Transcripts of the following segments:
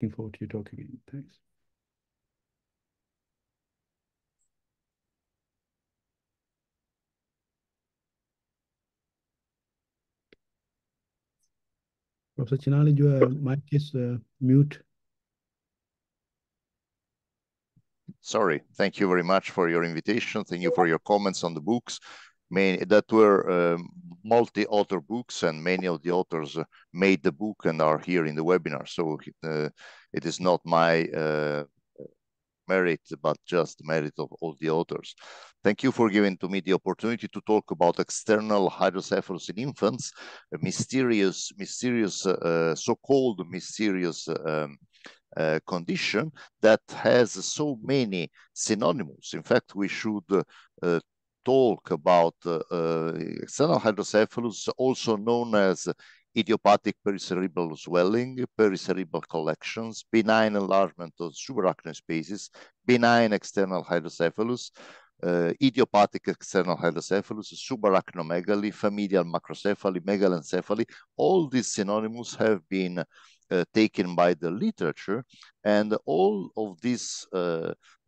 Looking forward to your talk again. Thanks. Professor Cinalli, your mic is uh, mute. Sorry. Thank you very much for your invitation. Thank you for your comments on the books. That were um, multi-author books, and many of the authors uh, made the book and are here in the webinar. So uh, it is not my uh, merit, but just the merit of all the authors. Thank you for giving to me the opportunity to talk about external hydrocephalus in infants, a mysterious, mysterious, so-called mysterious um, condition that has so many synonyms. In fact, we should talk about uh, uh, external hydrocephalus, also known as idiopathic pericerebral swelling, pericerebral collections, benign enlargement of subarachnoid spaces, benign external hydrocephalus, uh, idiopathic external hydrocephalus, subarachnomegaly, familial macrocephaly, megalencephaly. All these synonyms have been taken by the literature, and all of these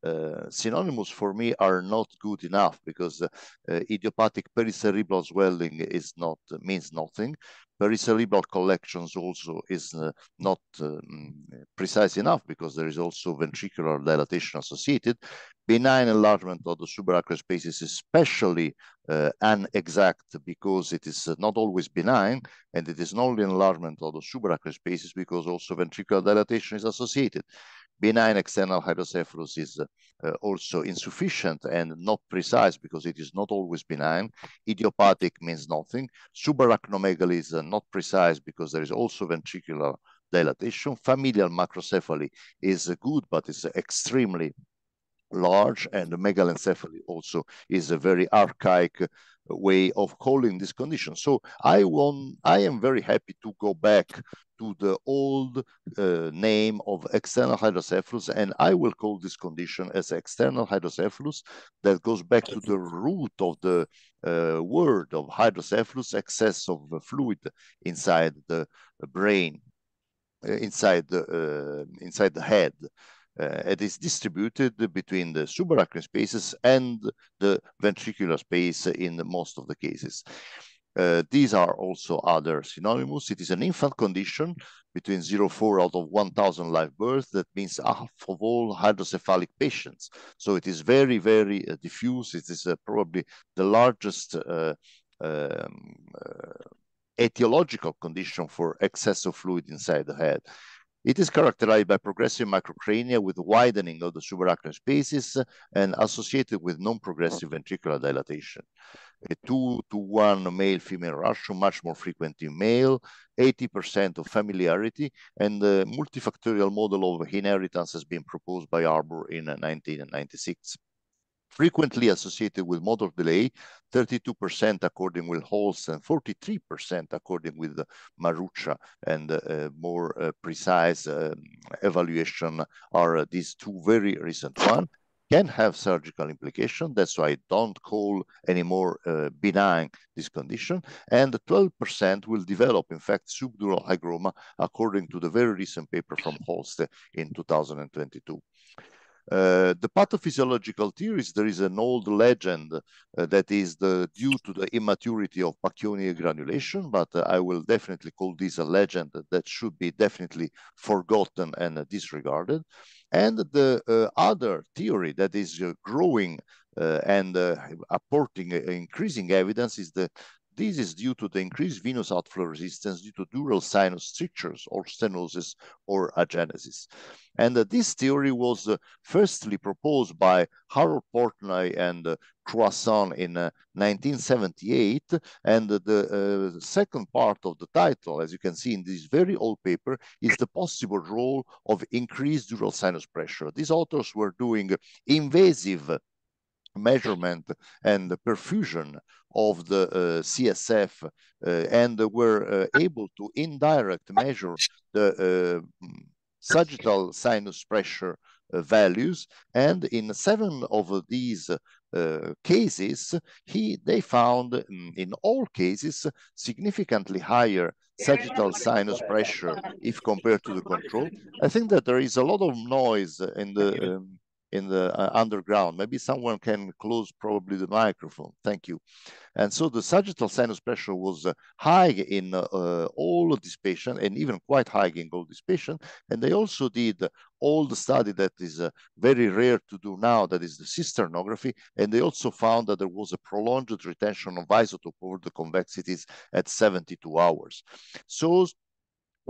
Uh, synonyms for me are not good enough because uh, uh, idiopathic pericerebral swelling is not means nothing. Pericerebral collections also is not mm, precise enough because there is also ventricular dilatation associated. Benign enlargement of the subarachnoid spaces, is especially inexact because it is not always benign, and it is not only enlargement of the subarachnoid spaces because also ventricular dilatation is associated. Benign external hydrocephalus is uh, also insufficient and not precise because it is not always benign. Idiopathic means nothing. Subarachnomegaly is uh, not precise because there is also ventricular dilatation. Familial macrocephaly is uh, good, but it's extremely large, and megalencephaly also is a very archaic way of calling this condition. So I want, I am very happy to go back to the old uh, name of external hydrocephalus, and I will call this condition as external hydrocephalus. That goes back to the root of the uh, word of hydrocephalus, excess of fluid inside the brain, uh, inside the uh, inside the head. Uh, it is distributed between the subarachnoid spaces and the ventricular space in most of the cases. Uh, these are also other synonyms. It is an infant condition between 0.4 out of 1,000 live births. That means half of all hydrocephalic patients. So it is very, very uh, diffuse. It is probably the largest um, etiological condition for excess of fluid inside the head. It is characterized by progressive microcrania with widening of the subarachnoid spaces uh, and associated with non-progressive ventricular dilatation. A 2-to-1 male-female ratio, much more frequent in male, 80% of familiarity, and the multifactorial model of inheritance has been proposed by Arbour in uh, 1996. Frequently associated with motor delay, 32% according with Holst, and 43% according with Maruccia, and uh, more uh, precise um, evaluation are uh, these two very recent one. Can have surgical implication, that's why I don't call anymore benign this condition. And 12% will develop, in fact, subdural hygroma, according to the very recent paper from Holst in 2022. Uh, the pathophysiological theories, there is an old legend uh, that is due to the immaturity of Pacchioni granulation, but uh, I will definitely call this a legend that should be definitely forgotten and disregarded. And the other theory that is growing and apporting increasing evidence is that this is due to the increased venous outflow resistance due to dural sinus strictures or stenosis or agenesis. And uh, this theory was uh, firstly proposed by Harold Portnoy and uh, Croissant in 1978. And the second part of the title, as you can see in this very old paper, is the possible role of increased dural sinus pressure. These authors were doing invasive measurement and the perfusion of the CSF and were able to indirect measure the sagittal sinus pressure values. And in seven of these uh, cases, he they found mm, in all cases significantly higher sagittal sinus pressure if compared to the control. I think that there is a lot of noise in the um, in the uh, underground. Maybe someone can close probably the microphone. Thank you. And so the sagittal sinus pressure was uh, high in uh, all of these patients and even quite high in all these patients. And they also did all the study that is uh, very rare to do now, that is the cisternography. And they also found that there was a prolonged retention of isotope over the convexities at 72 hours. So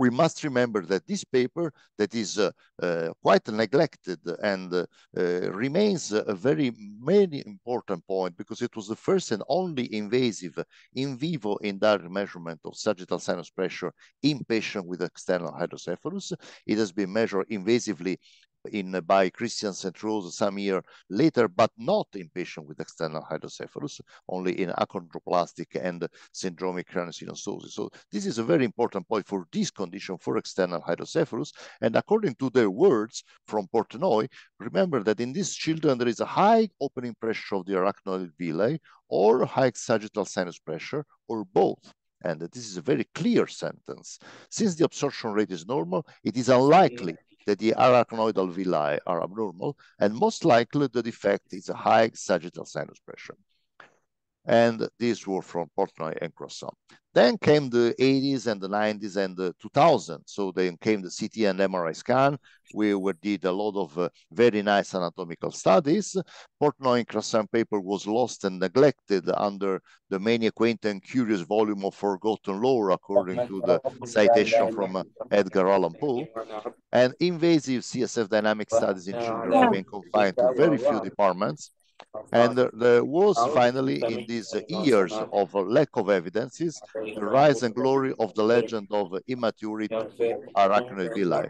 we must remember that this paper that is uh, uh, quite neglected and uh, uh remains a very many important point because it was the first and only invasive in vivo indirect measurement of sagittal sinus pressure in patients with external hydrocephalus. It has been measured invasively in uh, by Christian Sainte-Rose some year later, but not in patients with external hydrocephalus, only in achondroplastic and syndromic craniosynostosis. So this is a very important point for this condition for external hydrocephalus. And according to their words from Portnoy, remember that in these children, there is a high opening pressure of the arachnoid villi or high sagittal sinus pressure or both. And this is a very clear sentence. Since the absorption rate is normal, it is unlikely that the arachnoidal villi are abnormal, and most likely the defect is a high sagittal sinus pressure. And these were from Portnoy and Croissant. Then came the 80s and the 90s and the 2000s. So then came the CT and MRI scan. We were, did a lot of uh, very nice anatomical studies. Portnoy and Croissant paper was lost and neglected under the many quaint and curious volume of Forgotten Lore, according to the citation from uh, Edgar Allan Poe. And invasive CSF dynamic studies in children remain confined to very few departments. And there was finally, in these years of lack of evidences, the rise and glory of the legend of immaturity of arachnoid villi.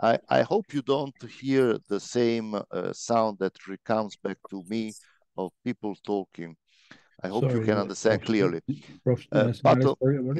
I, I hope you don't hear the same uh, sound that comes back to me of people talking. I hope Sorry, you can understand Prof. clearly. Prof. Uh, but, uh,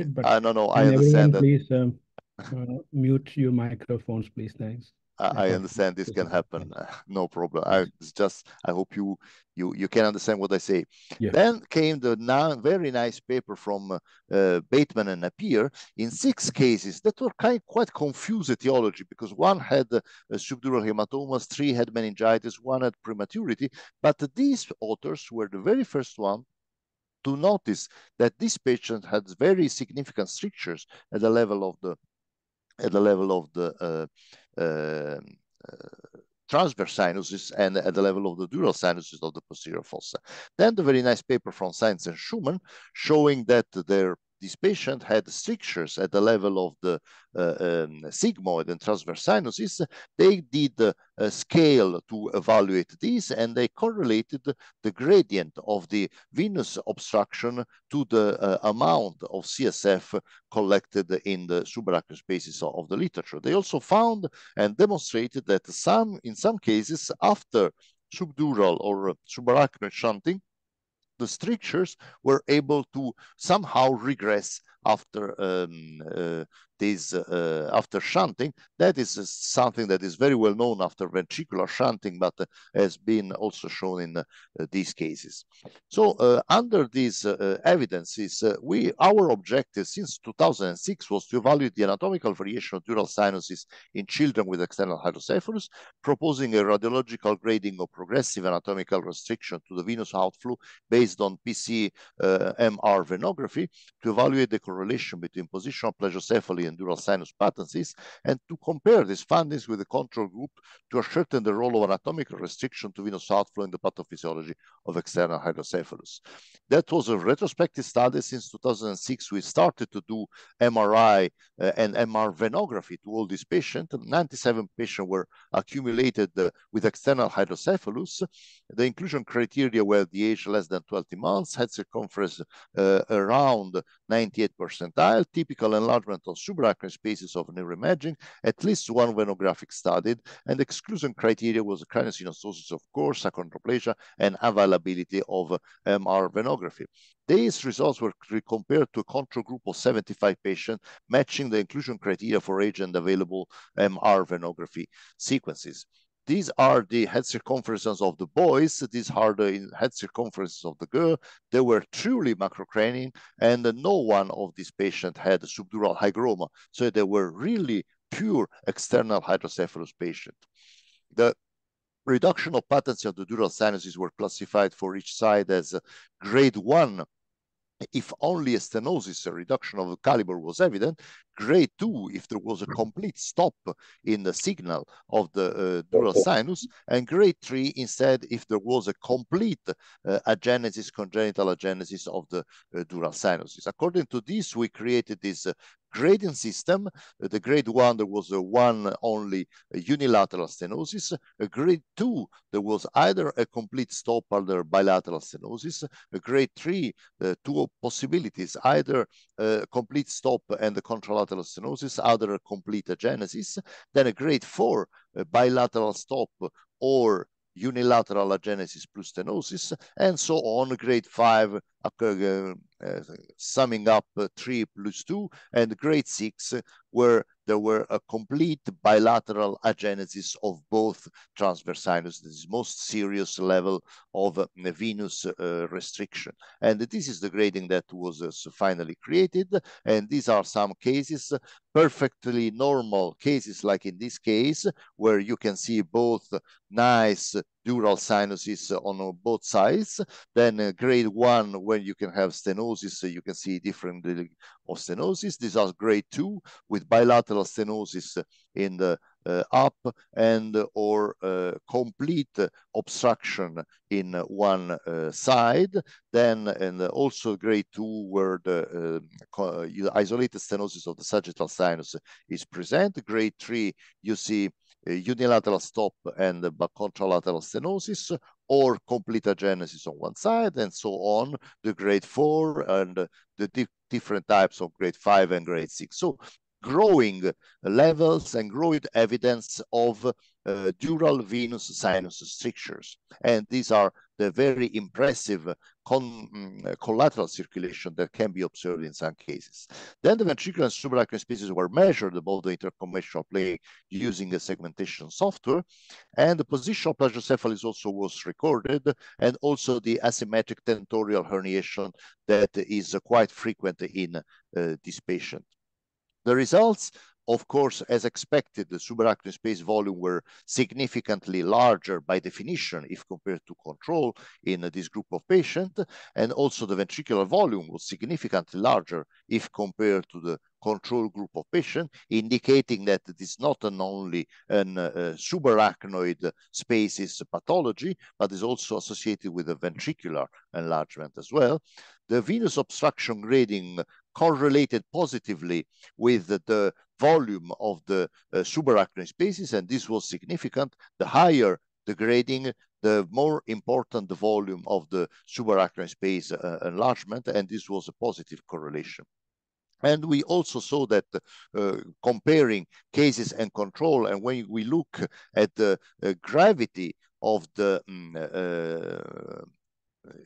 but I don't know. I understand that. Please um, uh, mute your microphones, please. Thanks. I, understand this can happen. no problem. I it's just I hope you you you can understand what I say. Yeah. Then came the now very nice paper from uh, Bateman and Napier in six cases that were kind quite confused etiology because one had uh, subdural hematomas, three had meningitis, one had prematurity. But these authors were the very first one to notice that this patient had very significant strictures at the level of the at the level of the uh, Um, uh, transverse sinuses and at the level of the dural sinuses of the posterior fossa. Then the very nice paper from Sainz and Schuhmann showing that their this patient had strictures at the level of the uh, um, sigmoid and transverse sinuses, they did a scale to evaluate these and they correlated the gradient of the venous obstruction to the uh, amount of CSF collected in the subarachnoid spaces of the literature. They also found and demonstrated that some, in some cases, after subdural or subarachnoid shunting, the strictures were able to somehow regress after um, uh, uh, after shunting. That is uh, something that is very well known after ventricular shunting, but uh, has been also shown in these cases. So under these evidences, we our objective since 2006 was to evaluate the anatomical variation of dural sinuses in children with external hydrocephalus, proposing a radiological grading of progressive anatomical restriction to the venous outflow based on PC MR venography to evaluate the correlation between positional plagiocephaly and dural sinus patencies, and to compare these findings with the control group to ascertain the role of anatomical restriction to venous outflow in the pathophysiology of external hydrocephalus. That was a retrospective study since 2006. We started to do MRI uh, and MR venography to all these patients. 97 patients were accumulated uh, with external hydrocephalus. The inclusion criteria were the age less than 20 months, head circumference uh, around 98 percentile, typical enlargement of subarachnoid spaces of neuroimaging, at least one venographic studied, and exclusion criteria was craniosynostosis, of course, achondroplasia, and availability of uh, MR venography. These results were compared to a control group of 75 patients, matching the inclusion criteria for age and available MR venography sequences. These are the head circumferences of the boys. These are the head circumferences of the girl. They were truly macrocranial, and no one of these patients had subdural hygroma. So they were really pure external hydrocephalus patient. The reduction of patency of the dural sinuses were classified for each side as grade one if only a stenosis, a reduction of the caliber was evident, grade 2 if there was a complete stop in the signal of the uh, dural sinus, and grade 3 instead if there was a complete uh, agenesis, congenital agenesis of the uh, dural sinuses. According to this, we created this uh, gradient system. Uh, the grade one, there was a one only unilateral stenosis. A grade two, there was either a complete stop or the bilateral stenosis. A grade three, uh, two possibilities, either a complete stop and the contralateral stenosis, either a complete agenesis. Then a grade four, a bilateral stop or unilateral agenesis plus stenosis, and so on, grade 5, uh, uh, summing up uh, 3 plus 2, and grade 6, where there were a complete bilateral agenesis of both transverse sinus, this most serious level of uh, venous uh, restriction. And this is the grading that was uh, finally created. And these are some cases, perfectly normal cases, like in this case, where you can see both nice dural sinuses on both sides. Then uh, grade one, when you can have stenosis, you can see different of stenosis. These are grade two with bilateral stenosis in the uh, up and or uh, complete obstruction in one uh, side. Then and also grade two where the uh, isolated stenosis of the sagittal sinus is present. Grade three, you see unilateral stop and contralateral stenosis or complete agenesis on one side and so on, the grade four and the di different types of grade five and grade six. So growing levels and growing evidence of uh, dural venous sinus strictures. And these are the very impressive mm, collateral circulation that can be observed in some cases. Then the ventricular and subarachnoid spaces were measured above the interconventional plane using a segmentation software, and the position of plagiocephalus also was recorded, and also the asymmetric tentorial herniation that is quite frequent in uh, this patient. The results of course, as expected, the subarachnoid space volume were significantly larger by definition if compared to control in this group of patients. And also the ventricular volume was significantly larger if compared to the control group of patients, indicating that it is not an only an uh, subarachnoid spaces pathology, but is also associated with a ventricular enlargement as well. The venous obstruction grading correlated positively with the volume of the uh, subarachnoid spaces, and this was significant. The higher the grading, the more important the volume of the subarachnoid space uh, enlargement, and this was a positive correlation. And we also saw that uh, comparing cases and control, and when we look at the uh, gravity of the um,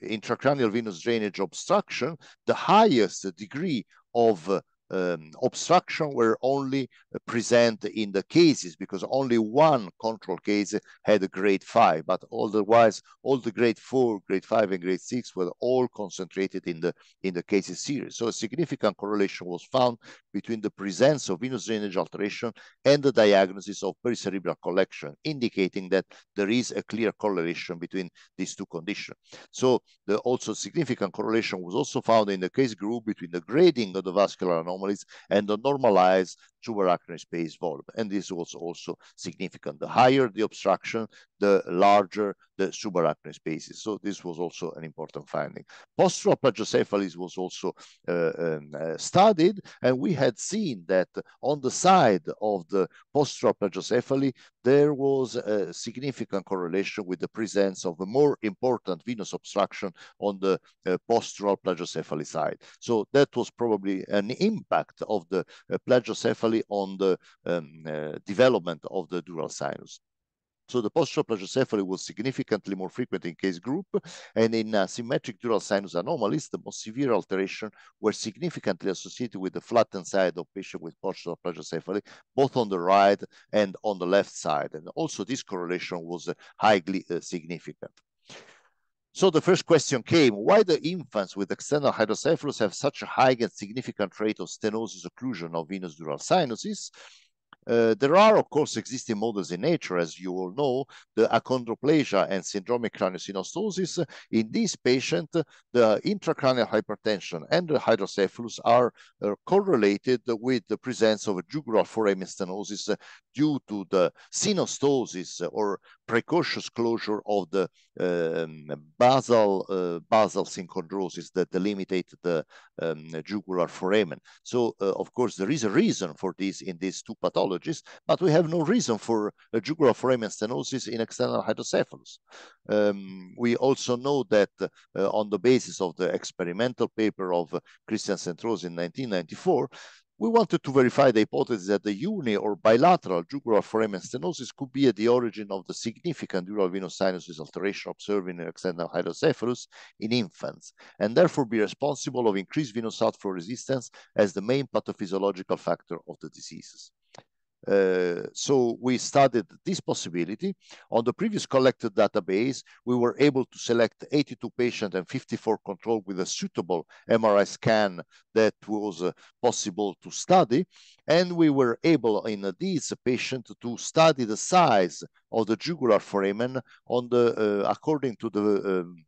intracranial venous drainage obstruction, the highest degree of um, obstruction were only present in the cases because only one control case had a grade five, but otherwise all the grade four, grade five, and grade six were all concentrated in the in the cases series. So a significant correlation was found between the presence of venous drainage alteration and the diagnosis of pericerebral collection, indicating that there is a clear correlation between these two conditions. So the also significant correlation was also found in the case group between the grading of the vascular anomalies and the normalized subarachnoid space volume. And this was also significant. The higher the obstruction, the larger the subarachnoid spaces. So this was also an important finding. Postural plagiocephaly was also uh, um, uh, studied, and we had seen that on the side of the postural plagiocephaly, there was a significant correlation with the presence of a more important venous obstruction on the uh, postural plagiocephaly side. So that was probably an impact of the uh, on the um, uh, development of the dural sinus. So the postural plagiocephaly was significantly more frequent in case group, and in symmetric dural sinus anomalies, the most severe alteration were significantly associated with the flattened side of patient with postural plagiocephaly, both on the right and on the left side. And also this correlation was highly uh, significant. So the first question came, why do infants with external hydrocephalus have such a high and significant rate of stenosis occlusion of venous dural sinuses? Uh, there are, of course, existing models in nature, as you all know, the achondroplasia and syndromic craniosynostosis. In this patient, the intracranial hypertension and the hydrocephalus are uh, correlated with the presence of a jugular foramen stenosis due to the synostosis or precocious closure of the um, basal uh, basal synchondrosis that delimitate the um, jugular foramen. So, uh, of course, there is a reason for this in these two pathologies, but we have no reason for a jugular foramen stenosis in external hydrocephalus. Um, we also know that uh, on the basis of the experimental paper of Christian Sainte-Rose in 1994, we wanted to verify the hypothesis that the uni or bilateral jugular foramen stenosis could be at the origin of the significant dural venous sinuses alteration observed in external hydrocephalus in infants, and therefore be responsible of increased venous outflow resistance as the main pathophysiological factor of the diseases. Uh, so we studied this possibility. On the previous collected database, we were able to select 82 patients and 54 control with a suitable MRI scan that was uh, possible to study. And we were able in uh, these patients to study the size of the jugular foramen on the uh, according to the um,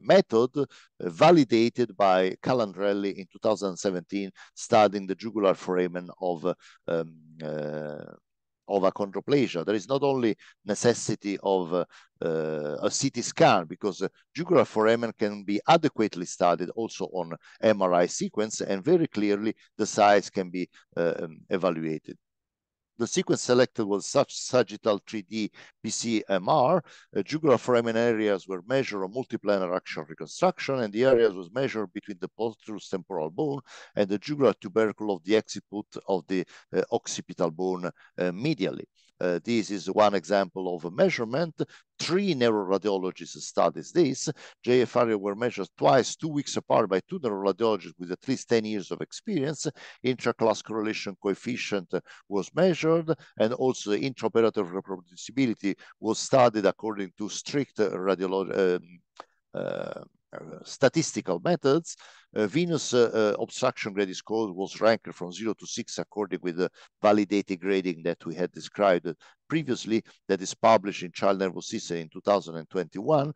method uh, validated by Calandrelli in 2017, studying the jugular foramen of um, uh, of achondroplasia. There is not only necessity of uh, uh, a CT scan because uh, jugular foramen can be adequately studied also on MRI sequence and very clearly the size can be um, evaluated. The sequence selected was such sagittal 3D PCMR. Uh, jugular foramen areas were measured on multiplanar axial reconstruction, and the areas was measured between the posterior temporal bone and the jugular tubercle of the occiput of the uh, occipital bone uh, medially. Uh, this is one example of a measurement. Three neuroradiologists studied this. JFR were measured twice, two weeks apart by two neuroradiologists with at least 10 years of experience. Intra-class correlation coefficient was measured, and also the intraoperative reproducibility was studied according to strict radiology. Um, uh, statistical methods, uh, venous uh, uh, obstruction grading score was ranked from 0 to 6 according with the validated grading that we had described previously that is published in Child Nervous System in 2021.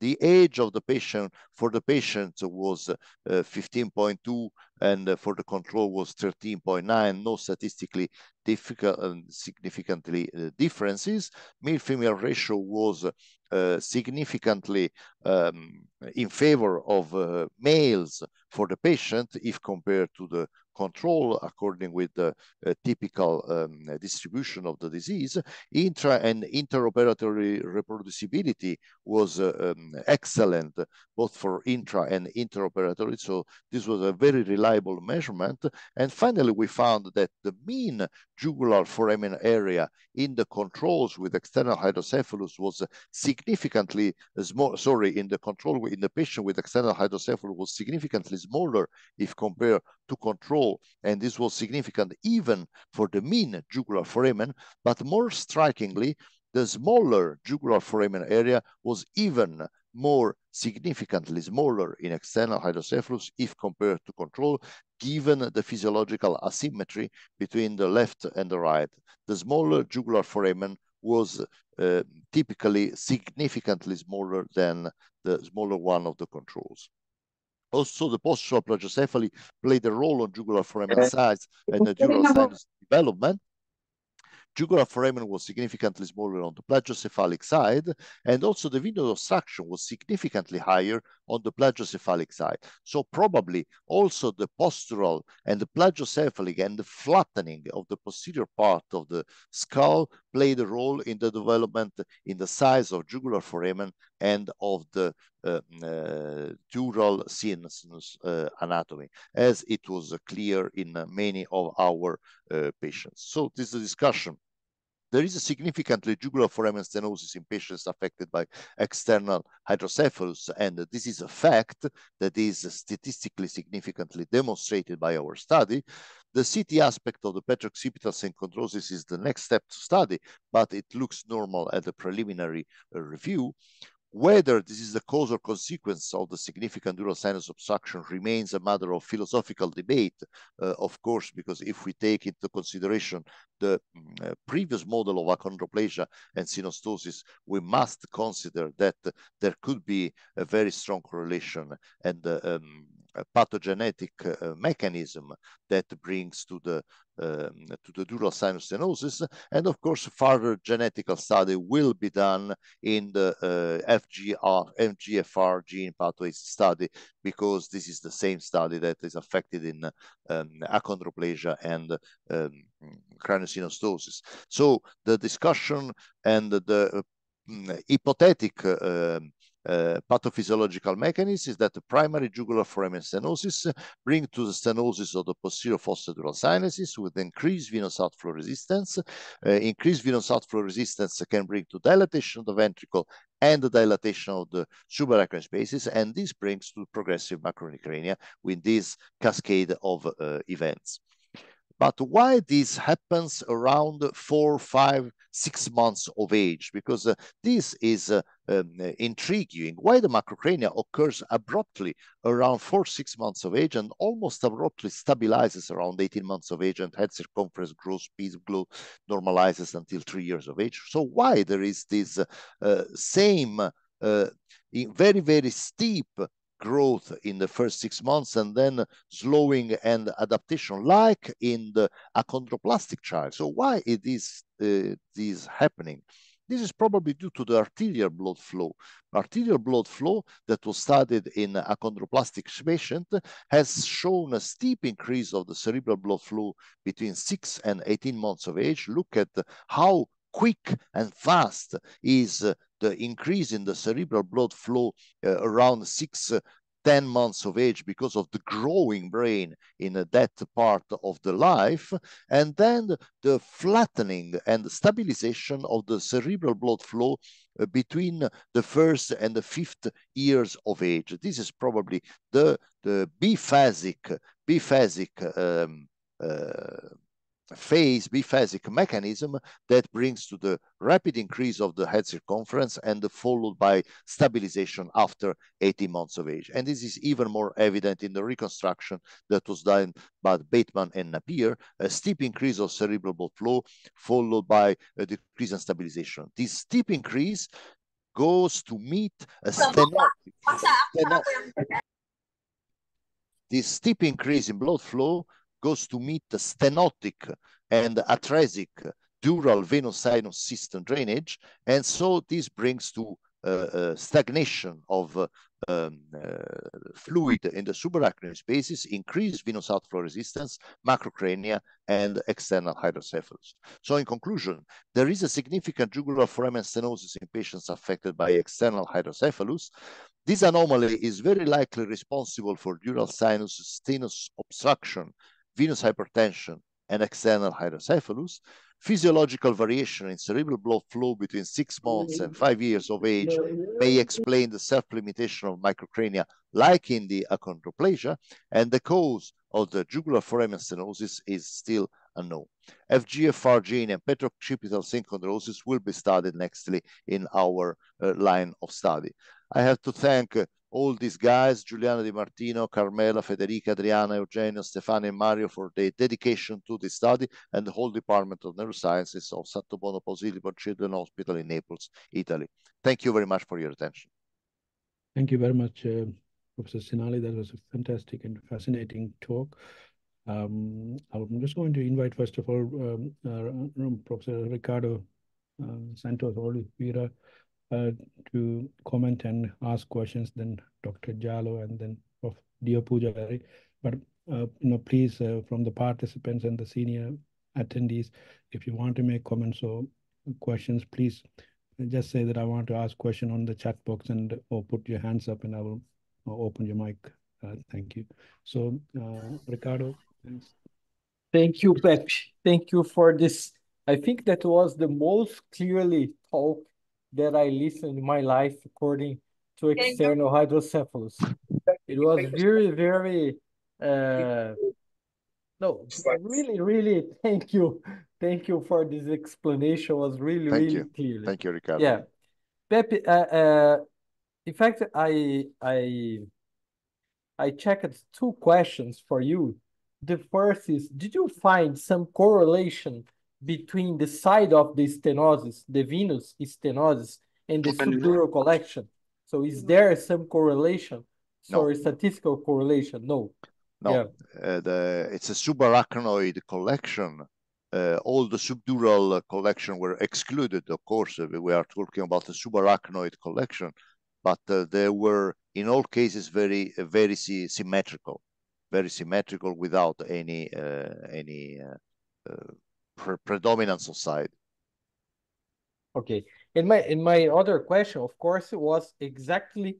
The age of the patient for the patient was uh, 15.2 and uh, for the control was 13.9, no statistically difficult and significantly uh, differences. Male-female ratio was uh, significantly um, in favor of uh, males for the patient if compared to the control according with the uh, typical um, distribution of the disease. Intra and interoperatory reproducibility was uh, um, excellent, both for intra and interoperatory. So this was a very reliable measurement. And finally, we found that the mean jugular foramen area in the controls with external hydrocephalus was significantly small, sorry, in the control in the patient with external hydrocephalus was significantly smaller if compared to control. And this was significant even for the mean jugular foramen, but more strikingly, the smaller jugular foramen area was even more significantly smaller in external hydrocephalus if compared to control, given the physiological asymmetry between the left and the right. The smaller jugular foramen was uh, typically significantly smaller than the smaller one of the controls. Also, the postural plagiocephaly played a role on jugular foramen size and the dural sinus development. Jugular foramen was significantly smaller on the plagiocephalic side, and also the venous obstruction was significantly higher on the plagiocephalic side. So probably also the postural and the plagiocephalic and the flattening of the posterior part of the skull played a role in the development in the size of jugular foramen and of the uh, uh, dural sinus uh, anatomy, as it was clear in many of our uh, patients. So this is a discussion there is a significantly jugular foramen stenosis in patients affected by external hydrocephalus, and this is a fact that is statistically significantly demonstrated by our study. The CT aspect of the petroccipital synchondrosis is the next step to study, but it looks normal at the preliminary uh, review. Whether this is the cause or consequence of the significant dural sinus obstruction remains a matter of philosophical debate, uh, of course, because if we take into consideration the mm, uh, previous model of achondroplasia and synostosis, we must consider that there could be a very strong correlation and uh, um, pathogenetic uh, mechanism that brings to the um, to the dural sinus stenosis. And of course, further genetical study will be done in the uh, FGR, FGFR gene pathways study because this is the same study that is affected in um, achondroplasia and um, craniosynostosis. So the discussion and the uh, hypothetic uh, pathophysiological mechanism is that the primary jugular foramen stenosis bring to the stenosis of the posterior fossa sinuses with increased venous outflow resistance. Uh, increased venous outflow resistance can bring to dilatation of the ventricle and the dilatation of the subarachnoid spaces, and this brings to progressive macrohemicrania with this cascade of uh, events. But why this happens around four, five, six months of age? Because uh, this is uh, um, intriguing. Why the macrocrania occurs abruptly around four, six months of age and almost abruptly stabilizes around 18 months of age and head circumference growth, speed growth normalizes until three years of age. So why there is this uh, same uh, very, very steep growth in the first six months and then slowing and adaptation like in the achondroplastic child. So why it is uh, this happening? This is probably due to the arterial blood flow. Arterial blood flow that was studied in achondroplastic patient has shown a steep increase of the cerebral blood flow between 6 and 18 months of age. Look at how quick and fast is the increase in the cerebral blood flow uh, around six, uh, 10 months of age because of the growing brain in that part of the life, and then the flattening and stabilization of the cerebral blood flow uh, between the first and the fifth years of age. This is probably the, the biphasic, biphasic um, uh, phase biphasic mechanism that brings to the rapid increase of the head circumference and followed by stabilization after 18 months of age. And this is even more evident in the reconstruction that was done by Bateman and Napier, a steep increase of cerebral blood flow followed by a decrease in stabilization. This steep increase goes to meet a stenotic, this steep increase in blood flow goes to meet the stenotic and atresia dural venous sinus system drainage. And so this brings to uh, uh, stagnation of uh, um, uh, fluid in the subarachnoid spaces, increased venous outflow resistance, macrocrania, and external hydrocephalus. So in conclusion, there is a significant jugular foramen stenosis in patients affected by external hydrocephalus. This anomaly is very likely responsible for dural sinus stenosis obstruction venous hypertension, and external hydrocephalus, physiological variation in cerebral blood flow between six months and five years of age may explain the self-limitation of microcrania like in the achondroplasia, and the cause of the jugular foramen stenosis is still unknown. FGFR gene and petroccipital synchondrosis will be studied nextly in our uh, line of study. I have to thank uh, all these guys, Giuliano Di Martino, Carmela, Federica, Adriana, Eugenio, Stefano, and Mario for their dedication to the study and the whole Department of Neurosciences of Santobono Pausilipon Children's Hospital in Naples, Italy. Thank you very much for your attention. Thank you very much, uh, Professor Cinalli. That was a fantastic and fascinating talk. Um, I'm just going to invite, first of all, um, uh, Professor Ricardo uh, Santos Oliveira uh, to comment and ask questions, then Dr. Jallo, and then of Dear. But uh, you know, please, uh, from the participants and the senior attendees, if you want to make comments or questions, please just say that I want to ask question on the chat box and or put your hands up and I will open your mic. Uh, thank you. So, uh, Ricardo, thanks. Thank you, Pep. Thank you for this I think that was the most clearly talk that I listened in my life according to external hydrocephalus. It was very, very, uh, no, really, really, thank you. Thank you for this explanation. It was really, Thank really you. clear. Thank you, Ricardo. Yeah. Pepe, uh, uh, in fact, I, I, I checked two questions for you. The first is, did you find some correlation between the side of the stenosis, the venous stenosis, and the subdural collection? So is there some correlation? No. Sorry, statistical correlation? No. No, Yeah. uh, the, it's a subarachnoid collection. Uh, all the subdural collection were excluded. Of course, uh, we are talking about the subarachnoid collection, but uh, they were in all cases very, uh, very sy- symmetrical, very symmetrical without any uh, any uh, uh, pre- predominance of side. Okay. And my and my other question, of course, was exactly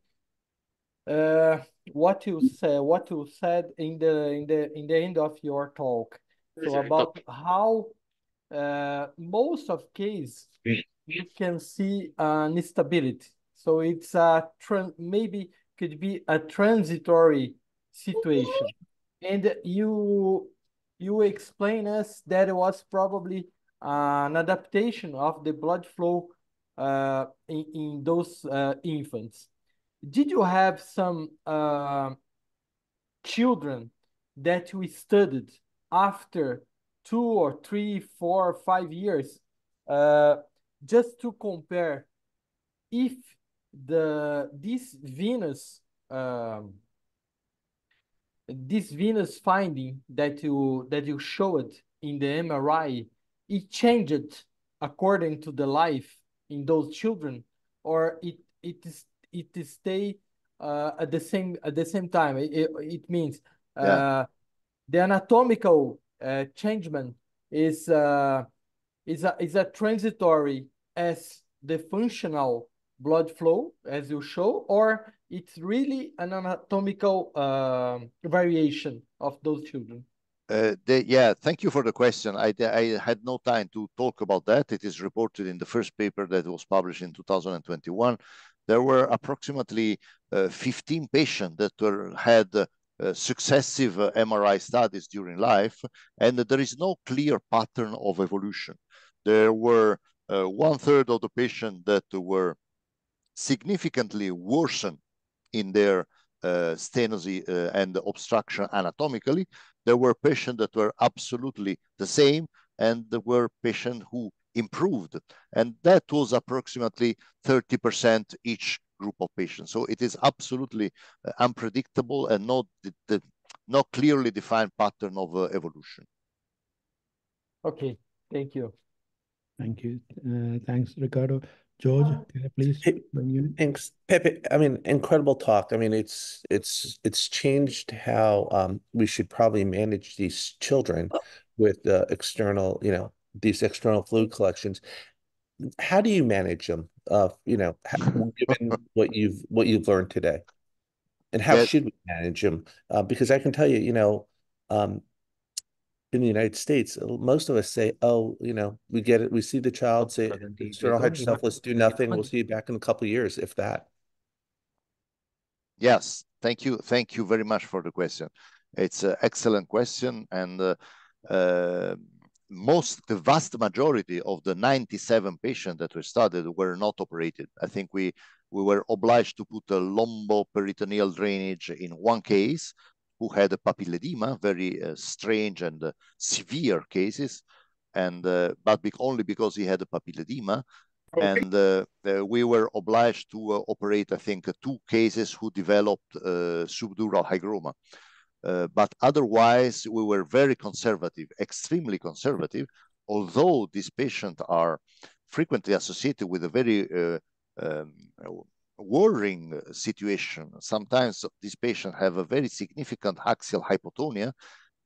uh what you said what you said in the in the in the end of your talk. So about how uh most of case you can see an instability. So it's a tran maybe could be a transitory situation. And you you explain us that it was probably an adaptation of the blood flow uh, in, in those uh, infants. Did you have some uh, children that we studied after two or three, four, five years, uh, just to compare if the this venous um, this venous finding that you that you showed in the MRI, it changed according to the life in those children, or it it is it is stay uh, at the same at the same time. It, it, it means uh, Yeah. the anatomical uh, changement is uh, is a is a transitory as the functional blood flow as you show, or it's really an anatomical um variation of those children. Uh, the, yeah, thank you for the question. I, I had no time to talk about that. It is reported in the first paper that was published in 2021. There were approximately uh, 15 patients that were, had uh, successive uh, MRI studies during life, and there is no clear pattern of evolution. There were uh, one third of the patients that were significantly worsened in their uh, stenosis uh, and obstruction anatomically. There were patients that were absolutely the same, and there were patients who improved, and that was approximately 30% each group of patients. So it is absolutely uh, unpredictable and not the, the not clearly defined pattern of uh, evolution. Okay, thank you. Thank you. Uh, thanks, Ricardo. George, can I please Hey, bring you? Thanks, Pepe. I mean, incredible talk. I mean, it's it's it's changed how um we should probably manage these children with uh, external, you know, these external fluid collections. How do you manage them? Uh, you know, ha- given what you've what you've learned today, and how Yeah. should we manage them? Uh, because I can tell you, you know, um, in the United States, most of us say, "Oh, you know, we get it. We see the child, say external hydrocephalus, do nothing. We'll see you back in a couple of years, if that." Yes, thank you. Thank you very much for the question. It's an excellent question, and uh, uh, most, the vast majority of the 97 patients that were studied were not operated. I think we we were obliged to put a lumboperitoneal drainage in one case, who had a papilledema, very uh, strange and uh, severe cases, and uh, but be only because he had a papilledema, and uh, uh, we were obliged to uh, operate, I think, uh, two cases who developed uh, subdural hygroma. Uh, but otherwise, we were very conservative, extremely conservative, although these patients are frequently associated with a very uh, um, worrying situation. Sometimes these patients have a very significant axial hypotonia.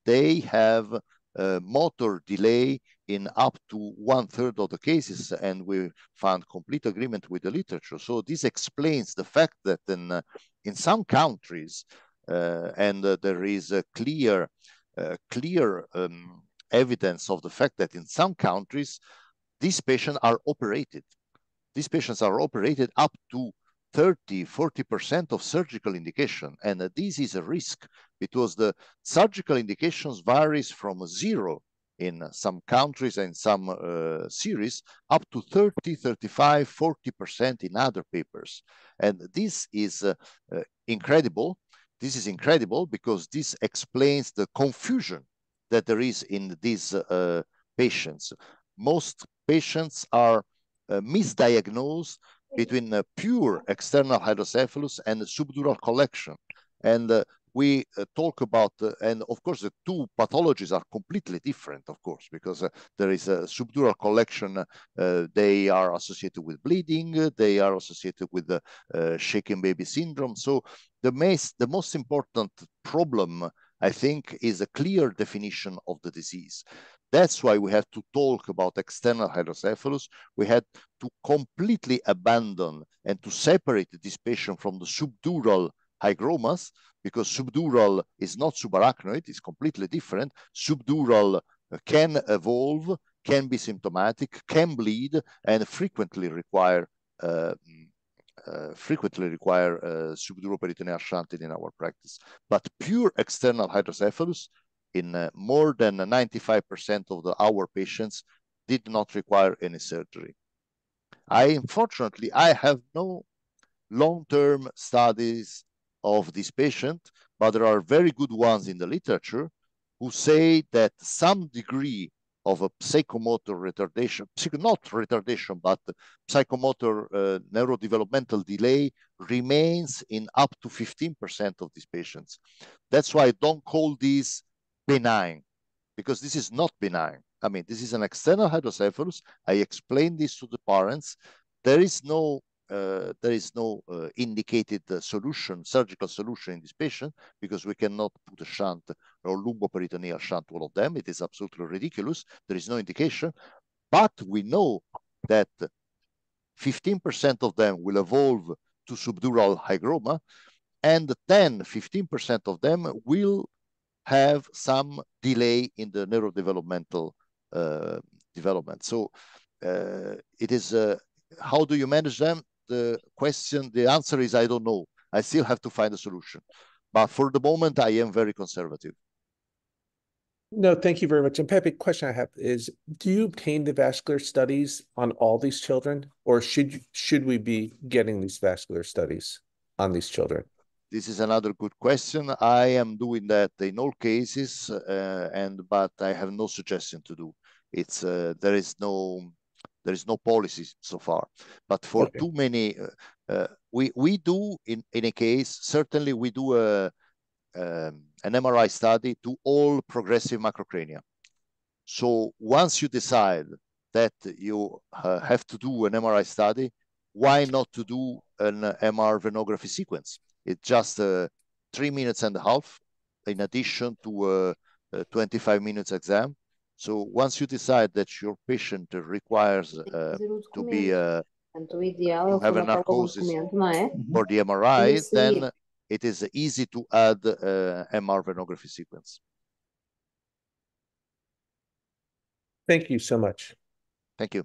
They have uh, motor delay in up to one third of the cases, and we found complete agreement with the literature. So this explains the fact that in in some countries, uh, and uh, there is a clear, uh, clear um, evidence of the fact that in some countries, these patients are operated. These patients are operated up to 30, 40% of surgical indication. And this is a risk because the surgical indications varies from zero in some countries and some uh, series up to 30, 35, 40% in other papers. And this is uh, uh, incredible. This is incredible because this explains the confusion that there is in these uh, patients. Most patients are uh, misdiagnosed between pure external hydrocephalus and subdural collection. And uh, we uh, talk about, uh, and of course, the two pathologies are completely different, of course, because uh, there is a subdural collection. Uh, they are associated with bleeding. They are associated with the uh, shaken baby syndrome. So the most, the most important problem, I think, is a clear definition of the disease. That's why we have to talk about external hydrocephalus. We had to completely abandon and to separate this patient from the subdural hygromas because subdural is not subarachnoid, it's completely different. Subdural can evolve, can be symptomatic, can bleed, and frequently require uh, uh, frequently require uh, subdural peritoneal shunting in our practice. But pure external hydrocephalus in uh, more than 95% of the, our patients did not require any surgery. I unfortunately I have no long-term studies of this patient, but there are very good ones in the literature who say that some degree of a psychomotor retardation, not retardation, but psychomotor uh, neurodevelopmental delay remains in up to 15% of these patients. That's why I don't call these benign, because this is not benign. I mean, this is an external hydrocephalus. I explained this to the parents. There is no uh, there is no uh, indicated uh, solution, surgical solution in this patient, because we cannot put a shunt or lumboperitoneal shunt all of them. It is absolutely ridiculous. There is no indication. But we know that 15% of them will evolve to subdural hygroma, and 10, 15% of them will have some delay in the neurodevelopmental uh, development. So uh, it is, uh, how do you manage them? The question, the answer is, I don't know. I still have to find a solution. But for the moment, I am very conservative. No, thank you very much. And Pepe, question I have is, do you obtain the vascular studies on all these children, or should should we be getting these vascular studies on these children? This is another good question. I am doing that in all cases, uh, and but I have no suggestion to do. It's uh, there is no there is no policy so far. But for okay. too many, uh, uh we we do in in a case certainly we do a um, an MRI study to all progressive macrocrania. So once you decide that you uh, have to do an MRI study, why not to do an MR venography sequence? It's just uh, three minutes and a half in addition to a, a 25 minutes exam. So once you decide that your patient requires uh, to be uh, to have a narcosis for the MRI, then it is easy to add uh, MR venography sequence. Thank you so much. Thank you.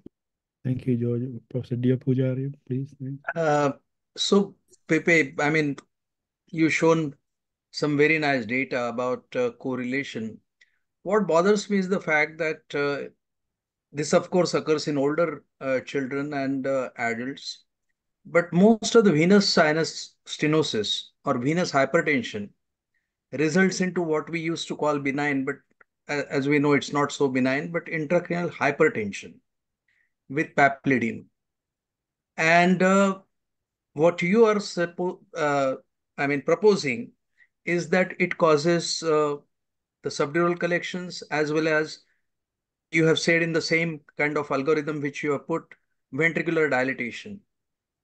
Thank you, George. Professor Deopujari, please. Uh, so, Pepe, I mean, you've shown some very nice data about uh, correlation. What bothers me is the fact that uh, this, of course, occurs in older uh, children and uh, adults, but most of the venous sinus stenosis or venous hypertension results into what we used to call benign, but as we know, it's not so benign, but intracranial hypertension with papilledema. And uh, what you are uh, I mean, proposing is that it causes uh, the subdural collections as well as you have said in the same kind of algorithm which you have put ventricular dilatation.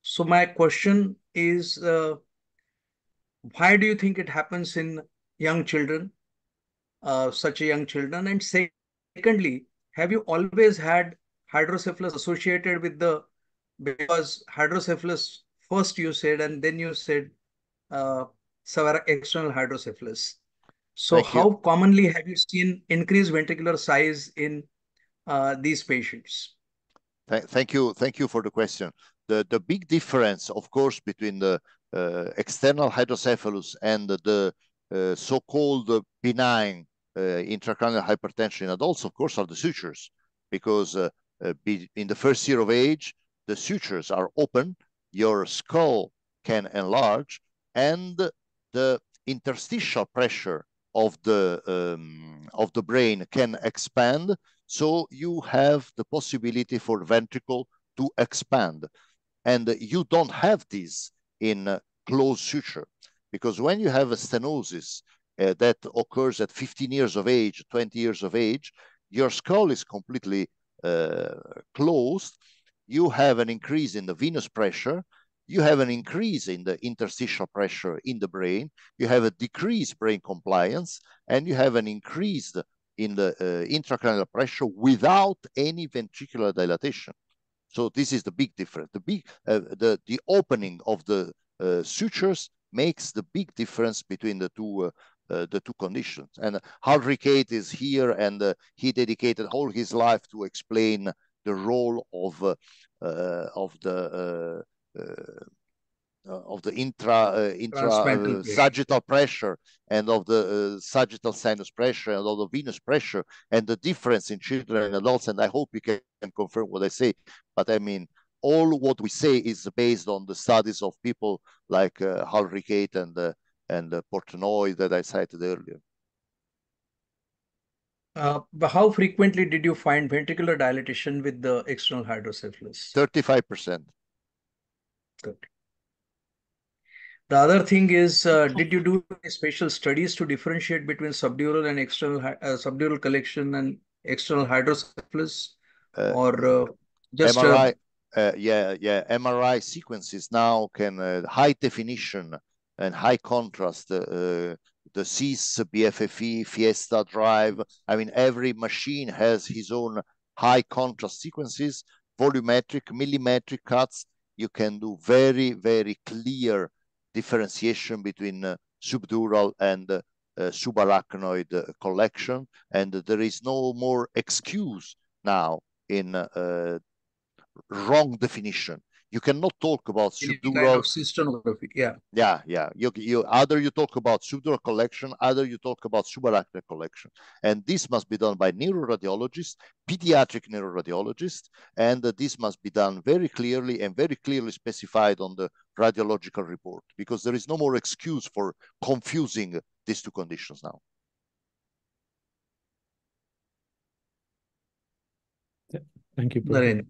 So my question is, uh, why do you think it happens in young children, uh, such young children? And secondly, have you always had hydrocephalus associated with the, because hydrocephalus first you said, and then you said uh, severe external hydrocephalus. So Thank you. how commonly have you seen increased ventricular size in uh, these patients? Thank you. Thank you for the question. The big difference, of course, between the uh, external hydrocephalus and the uh, so-called benign intracranial hypertension in adults, of course, are the sutures. Because in the first year of age, the sutures are open, your skull can enlarge, and the interstitial pressure of the um of the brain can expand, so you have the possibility for ventricle to expand. And you don't have this in closed suture, because when you have a stenosis that occurs at 15 years of age, 20 years of age, your skull is completely closed. You have an increase in the venous pressure, you have an increase in the interstitial pressure in the brain, you have a decreased brain compliance, and you have an increase in the uh, intracranial pressure without any ventricular dilatation. So this is the big difference. The big uh the opening of the uh, sutures makes the big difference between the two uh, the two conditions. And Ulrich Kathe is here, and he dedicated all his life to explain the role of uh, uh, of the uh, of the intra intra sagittal pressure and of the sagittal sinus pressure and of the venous pressure, and the difference in children and adults, and I hope you can confirm what I say. But I mean, all what we say is based on the studies of people like Ulrich Kathe and Portnoy that I cited earlier. Uh, but how frequently did you find ventricular dilatation with the external hydrocephalus? 35%. Good. The other thing is, uh, did you do any special studies to differentiate between subdural and external uh, subdural collection and external hydrocephalus, or just- MRI, yeah, yeah. MRI sequences now can high definition and high contrast, the CISS, BFFE, Fiesta, Drive. I mean, every machine has his own high contrast sequences, volumetric, millimetric cuts. You can do very, very clear differentiation between uh, subdural and uh, uh, subarachnoid collection, and there is no more excuse now in wrong definition. You cannot talk about subdural- Kind of cystoscopy, yeah. Yeah, yeah. Either you talk about subdural collection, either you talk about subarachnoid collection, and this must be done by neuroradiologists, pediatric neuroradiologists, and this must be done very clearly and very clearly specified on the radiological report, because there is no more excuse for confusing these two conditions now. Thank you, Naren.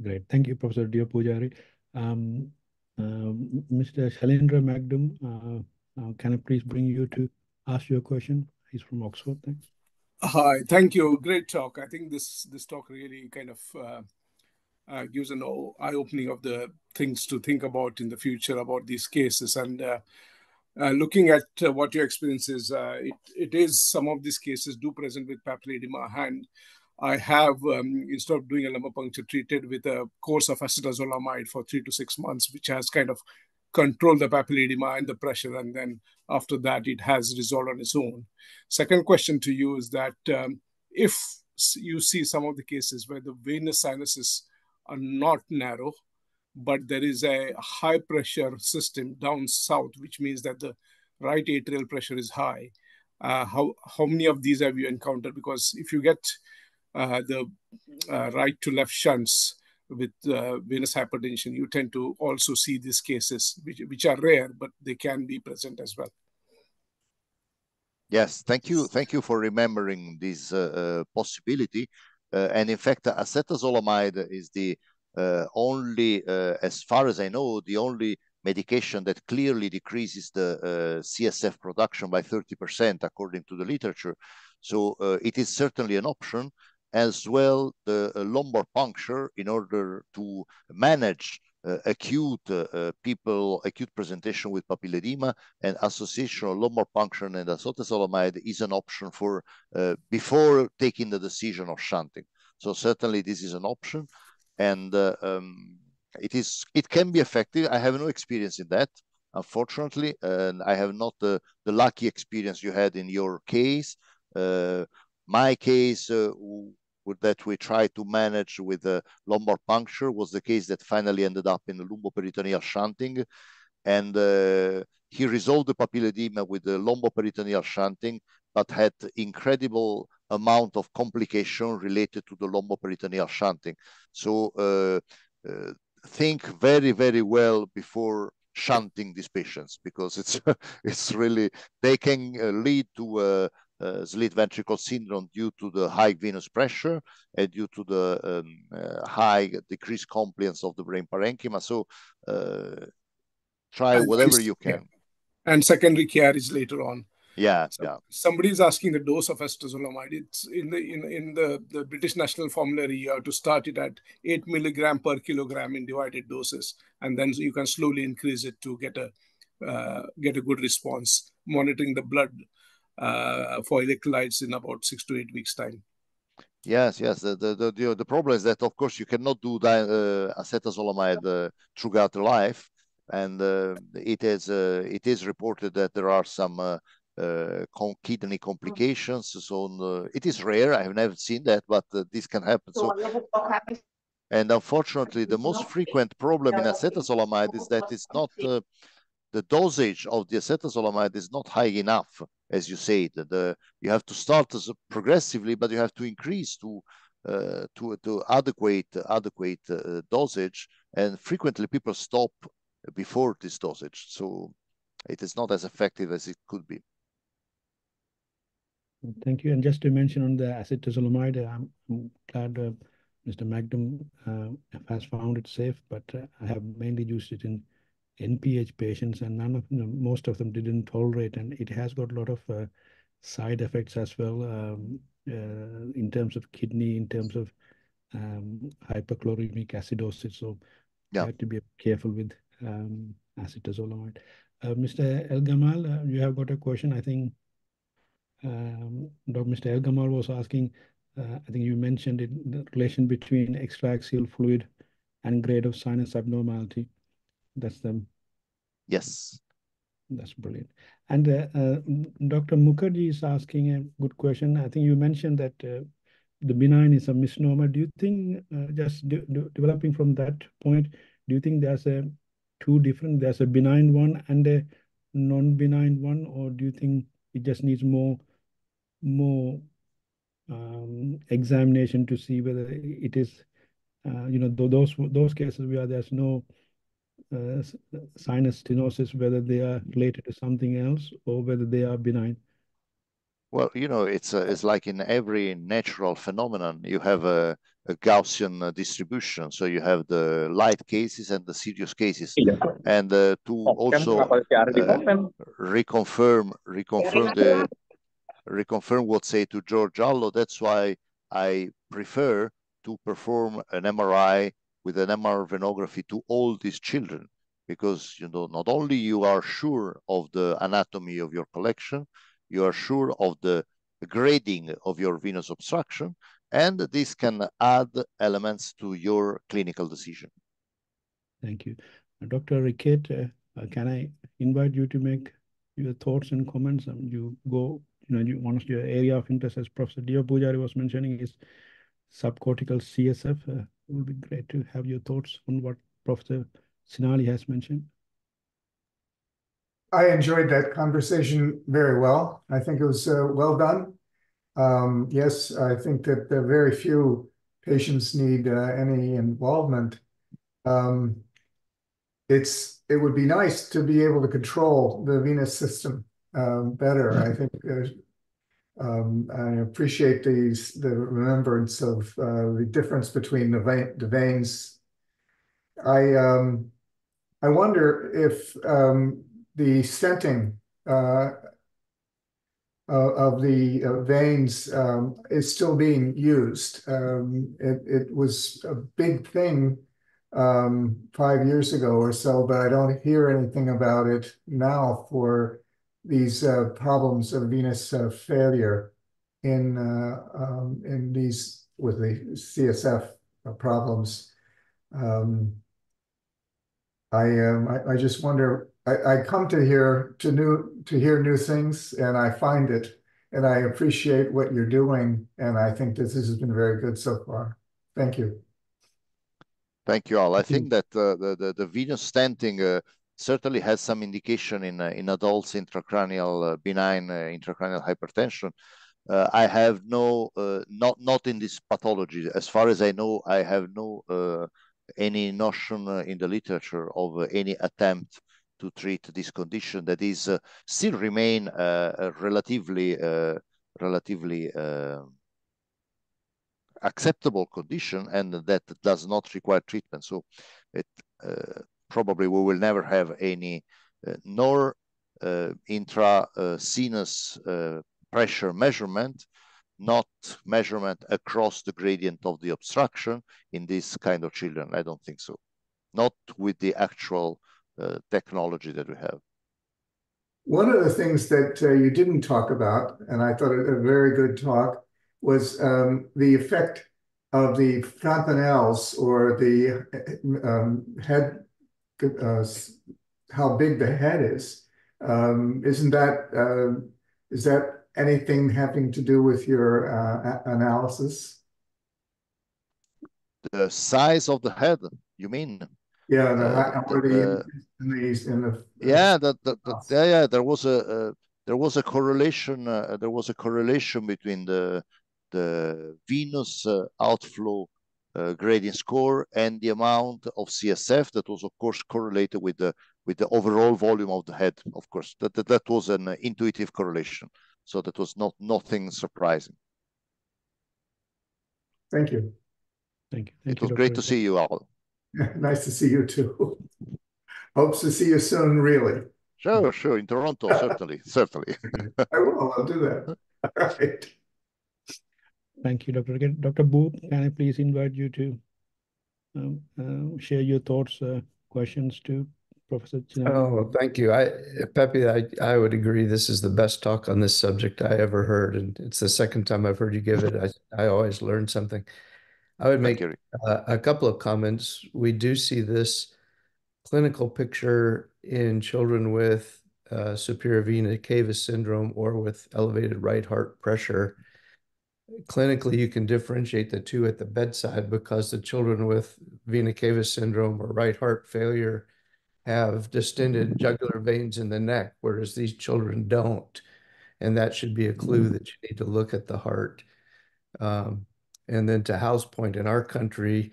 Great. Thank you, Professor Deopujari. Mr. Um, um, Shailendra Magdum, uh, uh, can I please bring you to ask your question? He's from Oxford. Thanks. Hi. Thank you. Great talk. I think this this talk really kind of uh, gives an eye-opening of the things to think about in the future about these cases. And looking at what your experience is, it, it is some of these cases do present with papillary edema, and I have, um, instead of doing a lumbar puncture, treated with a course of acetazolamide for three to six months, which has kind of controlled the papillary edema and the pressure, and then after that, it has resolved on its own. Second question to you is that, um, if you see some of the cases where the venous sinuses are not narrow, but there is a high-pressure system down south, which means that the right atrial pressure is high, uh, how how many of these have you encountered? Because if you get Uh, the uh, right to left shunts with uh, venous hypertension, you tend to also see these cases, which which are rare, but they can be present as well. Yes. Thank you. Thank you for remembering this possibility. And in fact, acetazolamide is the only, as far as I know, the only medication that clearly decreases the CSF production by 30%, according to the literature. So, it is certainly an option. As well, the lumbar puncture, in order to manage acute uh, people, acute presentation with papillary edema and association of lumbar puncture and acetazolamide is an option for before taking the decision of shunting. So certainly this is an option, and it is it can be effective. I have no experience in that, unfortunately, and I have not the, the lucky experience you had in your case. Uh, my case uh, that we tried to manage with the lumbar puncture was the case that finally ended up in lumboperitoneal shunting. And uh, he resolved the papilledema with the lumboperitoneal shunting, but had incredible amount of complication related to the lumboperitoneal shunting. So uh, uh, think very, very well before shunting these patients because it's it's really they can uh, lead to uh, uh, slit ventricle syndrome due to the high venous pressure and due to the um, uh, high decreased compliance of the brain parenchyma. So uh, try and whatever you can. And secondary care is later on. Yeah, so yeah. Somebody is asking the dose of acetazolamide. It's in the in in the, the British National Formulary. You have to start it at eight milligram per kilogram in divided doses, and then you can slowly increase it to get a uh, get a good response. Monitoring the blood for electrolytes in about six to eight weeks time. Yes, yes. The the the, the problem is that of course you cannot do uh, acetazolamide uh, throughout life, and uh, it is uh, it is reported that there are some uh, uh, kidney complications. So it is rare. I have never seen that, but this can happen. So. And unfortunately, the most frequent problem in acetazolamide is that it's not the dosage of the acetazolamide is not high enough, as you say. The, you have to start as progressively, but you have to increase to uh, to to adequate adequate uh, dosage, and frequently people stop before this dosage, so it is not as effective as it could be. Thank you. And just to mention on the acetazolamide, I'm, I'm glad uh, Mr. Magdum uh, has found it safe, but uh, I have mainly used it in NPH patients, and none of them, most of them didn't tolerate, and it has got a lot of uh, side effects as well um, uh, in terms of kidney, in terms of um, hyperchloremic acidosis. So yeah. you have to be careful with um, acetazolamide. Uh, Mr. El Gamal, uh, you have got a question. I think um, Dr. Mr. El Gamal was asking. Uh, I think you mentioned it, the relation between extraaxial fluid and grade of sinus abnormality. That's the yes. That's brilliant. And uh, uh, Dr. Mukherjee is asking a good question. I think you mentioned that uh, the benign is a misnomer. Do you think, uh, just de de developing from that point, do you think there's a two different, there's a benign one and a non-benign one, or do you think it just needs more, more um, examination to see whether it is, uh, you know, those those cases where there's no uh, sinus stenosis, whether they are related to something else or whether they are benign? Well, you know, it's uh, it's like in every natural phenomenon, you have a, a Gaussian uh, distribution. So you have the light cases and the serious cases, and uh, to also uh, reconfirm reconfirm the reconfirm what say to George Jallo. That's why I prefer to perform an MRI with an MR venography to all these children because you know not only you are sure of the anatomy of your collection you are sure of the grading of your venous obstruction and this can add elements to your clinical decision. Thank you. Uh, dr Rekate uh, uh, can i invite you to make your thoughts and comments? Um, you go you know you, one of your area of interest as professor Deopujari was mentioning is subcortical csf uh, it would be great to have your thoughts on what Professor Cinalli has mentioned. I enjoyed that conversation very well. I think it was uh, well done. Um, yes, I think that very few patients need uh, any involvement. Um, it's it would be nice to be able to control the venous system um, better. I think uh, um, I appreciate these the remembrance of uh, the difference between the, vein, the veins. I um, I wonder if um, the stenting uh, of the uh, veins um, is still being used. Um, it, it was a big thing um, five years ago or so, but I don't hear anything about it now for these uh, problems of venous uh, failure in uh, um, in these with the CSF problems. Um, I um I, I just wonder I, I come to hear to new to hear new things and I find it and I appreciate what you're doing and I think that this has been very good so far. Thank you. Thank you all. I think that uh, the, the, the venous stenting uh, certainly has some indication in uh, in adults intracranial uh, benign uh, intracranial hypertension. Uh, I have no not not in this pathology as far as I know. I have no any notion in the literature of any attempt to treat this condition that is still remain a relatively relatively acceptable condition and that does not require treatment. So it uh, probably we will never have any uh, nor uh, intra-sinus uh, pressure measurement, not measurement across the gradient of the obstruction in this kind of children. I don't think so. Not with the actual uh, technology that we have. One of the things that uh, you didn't talk about, and I thought a very good talk, was um, the effect of the fontanelles or the um, head, uh, how big the head is. Um, isn't that uh, is that anything having to do with your uh, analysis? The size of the head, you mean? Yeah, the, uh, the, the, in the, in the yeah, the, the, yeah, yeah. There was a, a there was a correlation. Uh, there was a correlation between the the venous uh, outflow uh, gradient score and the amount of CSF that was of course correlated with the with the overall volume of the head of course. That that, that was an intuitive correlation. So that was not nothing surprising. Thank you. Thank you. Thank it was great to see you all nice to see you too. Hopes to see you soon really. Sure sure. In toronto certainly certainly. I will i'll do that. All right Thank you, Dr. Dr. Boop, can I please invite you to um, uh, share your thoughts, uh, questions to Professor Cinalli? Oh, thank you. I, Pepe, I, I would agree. This is the best talk on this subject I ever heard, and it's the second time I've heard you give it. I, I always learn something. I would make uh, a couple of comments. We do see this clinical picture in children with uh, superior vena cava syndrome or with elevated right heart pressure clinically you can differentiate the two at the bedside because the children with vena cava syndrome or right heart failure have distended jugular veins in the neck, whereas these children don't. And that should be a clue that you need to look at the heart. Um, and then to Hal's point, in our country,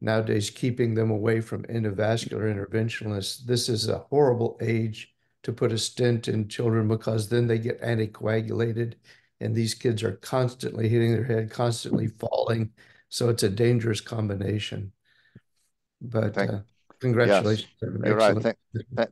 nowadays keeping them away from endovascular interventionalists, this is a horrible age to put a stent in children because then they get anticoagulated and these kids are constantly hitting their head, constantly falling. So it's a dangerous combination. But thank, uh, congratulations. Yes, you're right. Thank,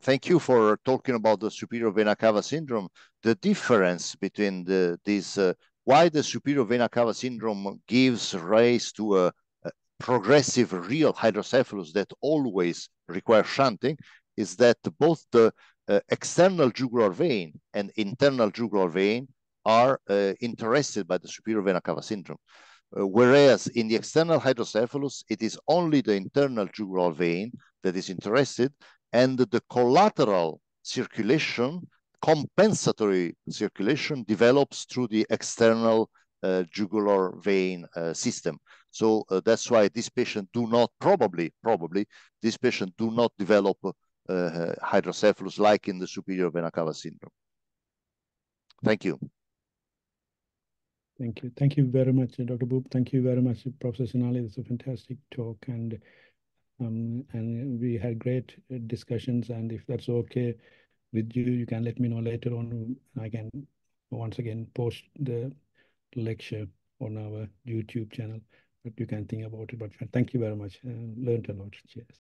thank, you for talking about the superior vena cava syndrome. The difference between the these uh, why the superior vena cava syndrome gives rise to a, a progressive real hydrocephalus that always requires shunting is that both the uh, external jugular vein and internal jugular vein are uh, interested by the superior vena cava syndrome. Uh, whereas in the external hydrocephalus, it is only the internal jugular vein that is interested and the collateral circulation, compensatory circulation develops through the external uh, jugular vein uh, system. So uh, that's why this patient do not, probably, probably, this patient do not develop uh, hydrocephalus like in the superior vena cava syndrome. Thank you. Thank you. Thank you very much, Dr. Boop. Thank you very much, Professor Cinalli. It's a fantastic talk, and um, and we had great discussions. And if that's okay with you, you can let me know later on. I can once again post the lecture on our YouTube channel. But you can think about it. But thank you very much. Uh, learned a lot. Cheers.